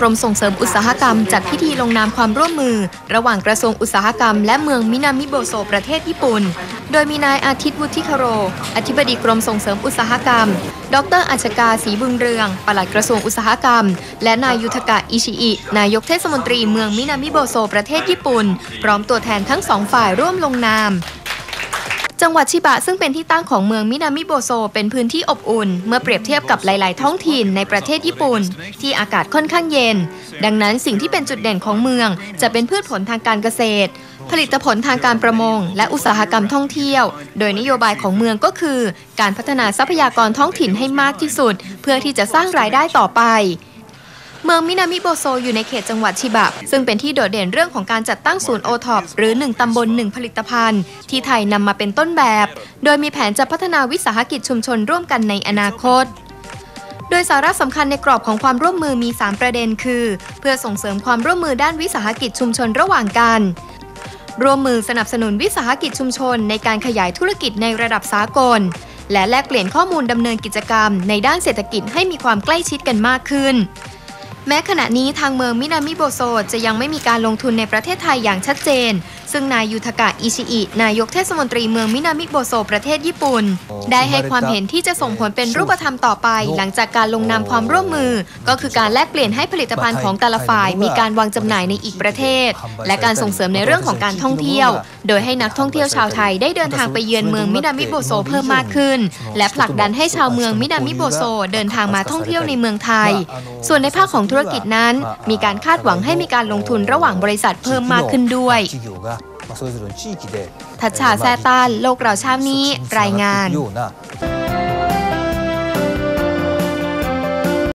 กรมส่งเสริมอุตสาหกรรมจัดพิธีลงนามความร่วมมือ ระหว่างกระทรวงอุตสาหกรรมและเมืองมินามิโบโซประเทศญี่ปุ่น โดยมีนายอาทิตย์วุฒิคโร อธิบดีกรมส่งเสริมอุตสาหกรรม ดรอรรชกาศรีบุญเรือง ปลัดกระทรวงอุตสาหกรรม และนายยูทากะอิชิอิ นายกเทศมนตรีเมืองมินามิโบโซประเทศญี่ปุ่น พร้อมตัวแทนทั้งสองฝ่ายร่วมลงนาม จังหวัดชิบะซึ่งเป็นที่ตั้งของเมืองมินามิโบโซ เป็นพื้นที่อบอุ่น เมื่อเปรียบเทียบกับหลาย ๆ ท้องถิ่นในประเทศญี่ปุ่น ที่อากาศค่อนข้างเย็น ดังนั้นสิ่งที่เป็นจุดเด่นของเมือง จะเป็นพืชผลทางการเกษตร ผลิตผลทางการประมง และอุตสาหกรรมท่องเที่ยว โดยนโยบายของเมืองก็คือ การพัฒนาทรัพยากรท้องถิ่นให้มากที่สุด เพื่อที่จะสร้างรายได้ต่อไป เมืองมินามิโบโซอยู่ในเขตจังหวัดชิบะ ซึ่งเป็นที่โดดเด่นเรื่องของการจัดตั้งศูนย์โอท็อปหรือ 1 ตำบล 1 ผลิตภัณฑ์ ที่ไทยนำมาเป็นต้นแบบ โดยมีแผนจะพัฒนาวิสาหกิจชุมชนร่วมกันในอนาคต โดยสาระสำคัญในกรอบของความร่วมมือมี 3 ประเด็นคือ เพื่อส่งเสริมความร่วมมือด้านวิสาหกิจชุมชนระหว่างกันร่วมมือสนับสนุนวิสาหกิจชุมชน ในการขยายธุรกิจในระดับสากล และแลกเปลี่ยนข้อมูลดำเนินกิจกรรม ในด้านเศรษฐกิจให้มีความใกล้ชิดกันมากขึ้น แม้ขณะนี้ทางเมืองมินามิโบโซจะยังไม่มีการลงทุนในประเทศไทยอย่างชัดเจน ซึ่งนายยูทากะอิชิอิ นายกเทศมนตรีเมืองมินามิโบโซประเทศญี่ปุ่น ได้ให้ความเห็นที่จะส่งผลเป็นรูปธรรมต่อไป หลังจากการลงนามความร่วมมือ ก็คือการแลกเปลี่ยนให้ผลิตภัณฑ์ของแต่ละฝ่าย มีการวางจำหน่ายในอีกประเทศ และการส่งเสริมในเรื่องของการท่องเที่ยว โดยให้นักท่องเที่ยวชาวไทยได้เดินทางไปเยือนเมืองมินามิโบโซเพิ่มมากขึ้น และผลักดันให้ชาวเมืองมินามิโบโซเดินทางมาท่องเที่ยวในเมืองไทย ส่วนในภาคของธุรกิจนั้น มีการคาดหวังให้มีการลงทุนระหว่างบริษัทเพิ่มมากขึ้นด้วย ทัชชาแซตันโลกเราเช้านี้รายงาน